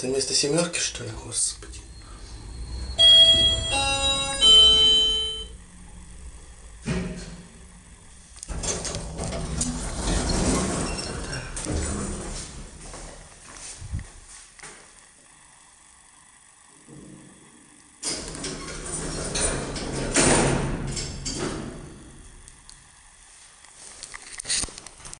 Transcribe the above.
Это вместо семерки, что ли, господи?